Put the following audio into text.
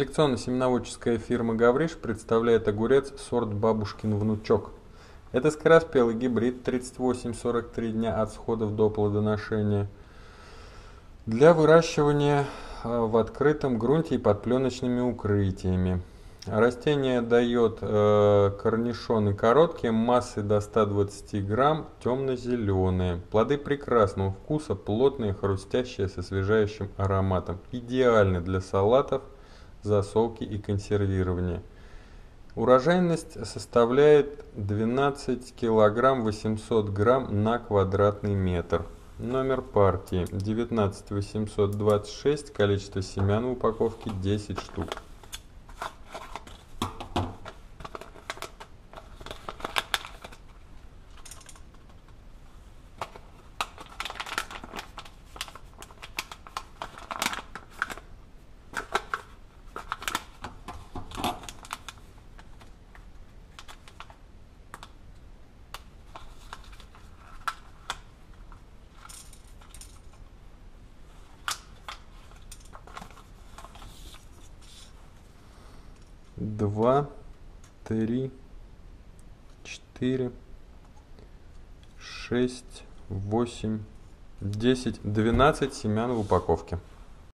Коллекционно-семеноводческая фирма «Гавриш» представляет огурец сорт «Бабушкин внучок». Это скороспелый гибрид 38-43 дня от всходов до плодоношения для выращивания а, в открытом грунте и под пленочными укрытиями. Растение дает э, корнишоны короткие, массой до 120 грамм, темно-зеленые. Плоды прекрасного вкуса, плотные, хрустящие, с освежающим ароматом. Идеальны для салатов, засолки и консервирования. Урожайность составляет 12 килограмм 800 грамм на квадратный метр. Номер партии 19826, количество семян в упаковке 10 штук. Два, три, четыре, шесть, восемь, десять, двенадцать семян в упаковке.